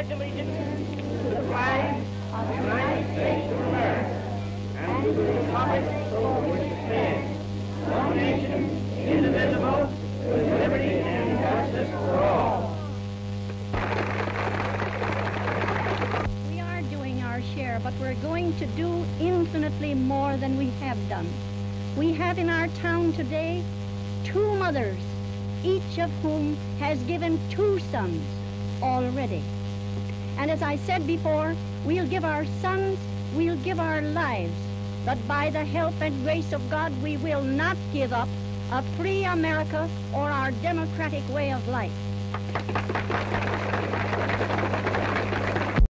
Pledge allegiance to the flag of the United States of America and to the republic for which it stands, one nation, indivisible, with liberty and justice for all. We are doing our share, but we're going to do infinitely more than we have done. We have in our town today two mothers, each of whom has given two sons already. And as I said before, we'll give our sons, we'll give our lives, but by the help and grace of God, we will not give up a free America or our democratic way of life.